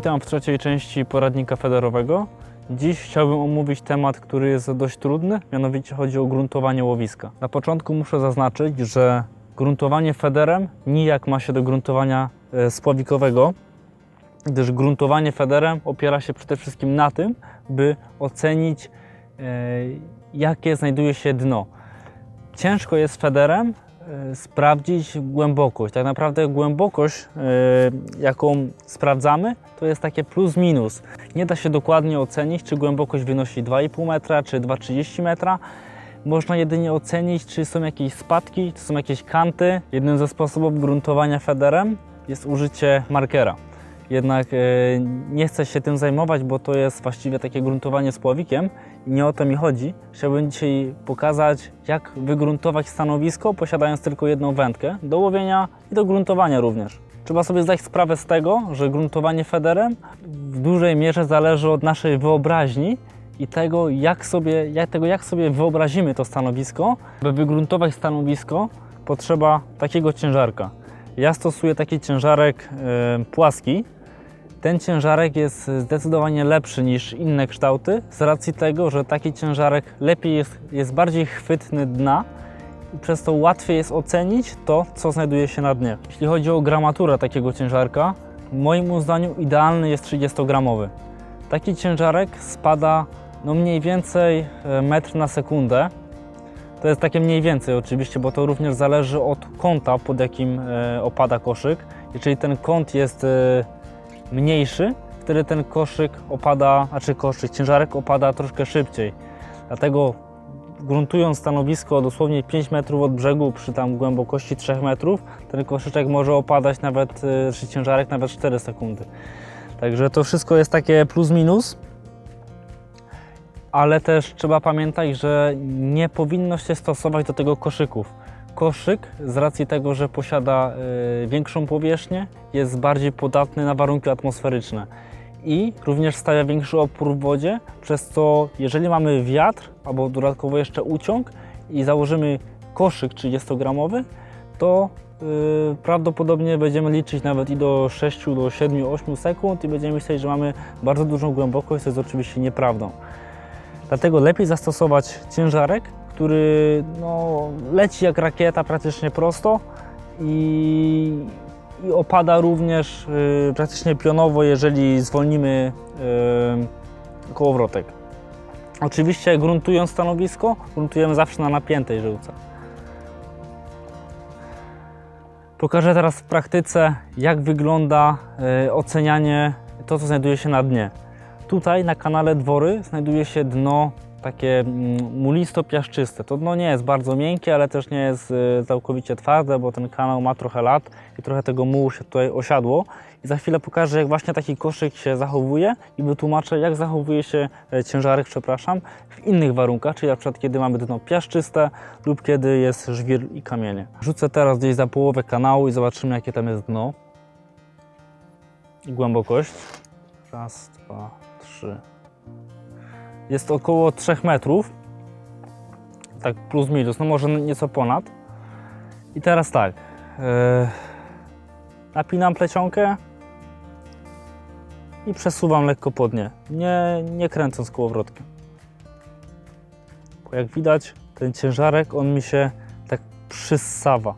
Witam w trzeciej części poradnika federowego. Dziś chciałbym omówić temat, który jest dość trudny, mianowicie chodzi o gruntowanie łowiska. Na początku muszę zaznaczyć, że gruntowanie federem nijak ma się do gruntowania e, spławikowego, gdyż gruntowanie federem opiera się przede wszystkim na tym, by ocenić, e, jakie znajduje się dno. Ciężko jest federem sprawdzić głębokość. Tak naprawdę głębokość, e, jaką sprawdzamy, to jest takie plus minus. Nie da się dokładnie ocenić, czy głębokość wynosi 2,5 metra, czy 2,30 metra. Można jedynie ocenić, czy są jakieś spadki, czy są jakieś kanty. Jednym ze sposobów gruntowania federem jest użycie markera. Jednak e, nie chcę się tym zajmować, bo to jest właściwie takie gruntowanie spławikiem i nie o to mi chodzi. Chciałbym dzisiaj pokazać, jak wygruntować stanowisko, posiadając tylko jedną wędkę do łowienia i do gruntowania również. Trzeba sobie zdać sprawę z tego, że gruntowanie federem w dużej mierze zależy od naszej wyobraźni i tego jak, sobie, jak, tego, jak sobie wyobrazimy to stanowisko. By wygruntować stanowisko, potrzeba takiego ciężarka. Ja stosuję taki ciężarek e, płaski. Ten ciężarek jest zdecydowanie lepszy niż inne kształty, z racji tego, że taki ciężarek lepiej jest, jest bardziej chwytny dna i przez to łatwiej jest ocenić to, co znajduje się na dnie. Jeśli chodzi o gramaturę takiego ciężarka, moim zdaniem idealny jest 30-gramowy. Taki ciężarek spada no mniej więcej e, metr na sekundę. To jest takie mniej więcej oczywiście, bo to również zależy od kąta, pod jakim e, opada koszyk. Jeżeli ten kąt jest e, mniejszy, wtedy ten koszyk opada, a czy koszyk, ciężarek opada troszkę szybciej. Dlatego gruntując stanowisko dosłownie 5 metrów od brzegu przy tam głębokości 3 metrów, ten koszyczek może opadać nawet, czy ciężarek nawet 4 sekundy. Także to wszystko jest takie plus minus. Ale też trzeba pamiętać, że nie powinno się stosować do tego koszyków. Koszyk z racji tego, że posiada y, większą powierzchnię, jest bardziej podatny na warunki atmosferyczne i również stawia większy opór w wodzie, przez co jeżeli mamy wiatr albo dodatkowo jeszcze uciąg i założymy koszyk 30-gramowy, to y, prawdopodobnie będziemy liczyć nawet i do 6, do 7, 8 sekund i będziemy myśleć, że mamy bardzo dużą głębokość, co jest oczywiście nieprawdą. Dlatego lepiej zastosować ciężarek, który no, leci jak rakieta praktycznie prosto i, i opada również y, praktycznie pionowo, jeżeli zwolnimy y, kołowrotek. Oczywiście gruntując stanowisko, gruntujemy zawsze na napiętej żyłce. Pokażę teraz w praktyce, jak wygląda y, ocenianie to, co znajduje się na dnie. Tutaj na kanale Dwory znajduje się dno takie mm, mulisto-piaszczyste. To dno nie jest bardzo miękkie, ale też nie jest y, całkowicie twarde, bo ten kanał ma trochę lat i trochę tego mułu się tutaj osiadło. I za chwilę pokażę, jak właśnie taki koszyk się zachowuje i wytłumaczę, jak zachowuje się e, ciężarek, przepraszam, w innych warunkach, czyli na przykład kiedy mamy dno piaszczyste lub kiedy jest żwir i kamienie. Rzucę teraz gdzieś za połowę kanału i zobaczymy, jakie tam jest dno i głębokość. Raz, dwa, trzy, jest około 3 metrów, tak plus minus, no może nieco ponad. I teraz tak, yy, napinam plecionkę i przesuwam lekko pod nie, nie, nie kręcąc kołowrotkiem. Bo jak widać, ten ciężarek, on mi się tak przyssawa.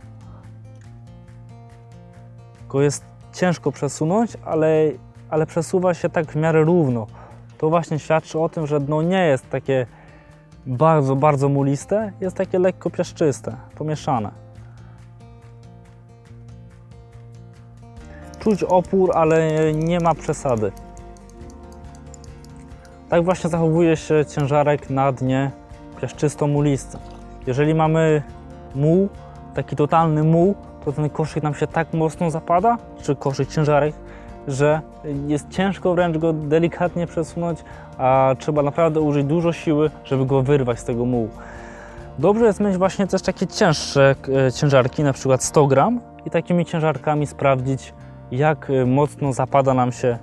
Go jest ciężko przesunąć, ale, ale przesuwa się tak w miarę równo to właśnie świadczy o tym, że dno nie jest takie bardzo, bardzo muliste, jest takie lekko piaszczyste, pomieszane. Czuć opór, ale nie ma przesady. Tak właśnie zachowuje się ciężarek na dnie piaszczysto-mulisty. Jeżeli mamy muł, taki totalny muł, to ten koszyk nam się tak mocno zapada, czy koszyk, ciężarek, że jest ciężko wręcz go delikatnie przesunąć, a trzeba naprawdę użyć dużo siły, żeby go wyrwać z tego mułu. Dobrze jest mieć właśnie też takie cięższe e, ciężarki, na przykład 100 gram i takimi ciężarkami sprawdzić, jak e, mocno zapada nam się e,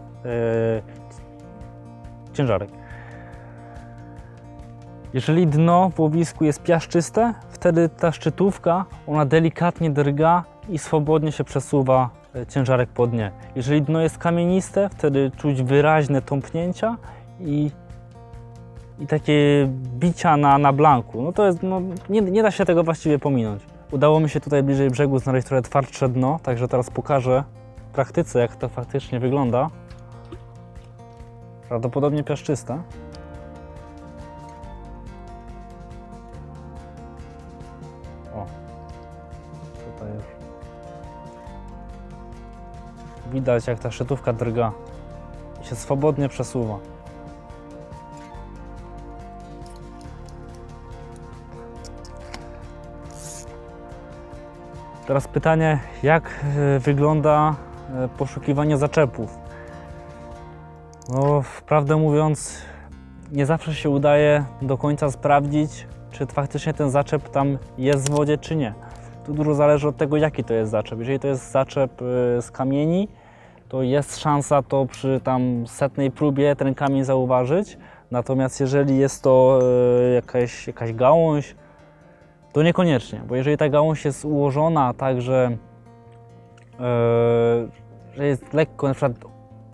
ciężarek. Jeżeli dno w łowisku jest piaszczyste, wtedy ta szczytówka, ona delikatnie drga i swobodnie się przesuwa ciężarek po dnie. Jeżeli dno jest kamieniste, wtedy czuć wyraźne tąpnięcia i, i takie bicia na, na blanku. No to jest, no, nie, nie da się tego właściwie pominąć. Udało mi się tutaj bliżej brzegu znaleźć trochę twardsze dno, także teraz pokażę w praktyce, jak to faktycznie wygląda. Prawdopodobnie piaszczyste. O, tutaj już. Widać, jak ta szytówka drga i się swobodnie przesuwa. Teraz pytanie, jak e, wygląda e, poszukiwanie zaczepów? No, prawdę mówiąc, nie zawsze się udaje do końca sprawdzić, czy faktycznie ten zaczep tam jest w wodzie, czy nie. Tu dużo zależy od tego, jaki to jest zaczep. Jeżeli to jest zaczep y, z kamieni, to jest szansa to przy tam setnej próbie ten kamień zauważyć. Natomiast jeżeli jest to y, jakaś, jakaś gałąź, to niekoniecznie, bo jeżeli ta gałąź jest ułożona tak, że, yy, że jest lekko na przykład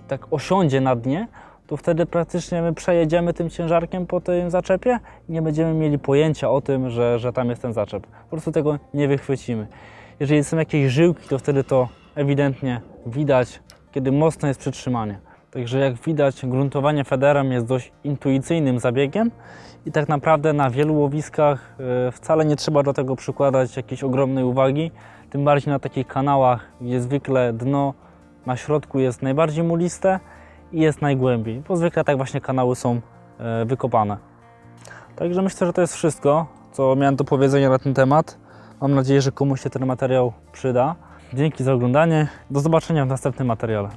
tak osiądzie na dnie, to wtedy praktycznie my przejedziemy tym ciężarkiem po tym zaczepie i nie będziemy mieli pojęcia o tym, że, że tam jest ten zaczep. Po prostu tego nie wychwycimy. Jeżeli są jakieś żyłki, to wtedy to ewidentnie widać, kiedy mocno jest przytrzymanie. Także jak widać, gruntowanie federem jest dość intuicyjnym zabiegiem i tak naprawdę na wielu łowiskach e, wcale nie trzeba do tego przykładać jakiejś ogromnej uwagi. Tym bardziej na takich kanałach, gdzie zwykle dno na środku jest najbardziej muliste i jest najgłębiej, bo zwykle tak właśnie kanały są e, wykopane. Także myślę, że to jest wszystko, co miałem do powiedzenia na ten temat. Mam nadzieję, że komuś się ten materiał przyda. Dzięki za oglądanie. Do zobaczenia w następnym materiale.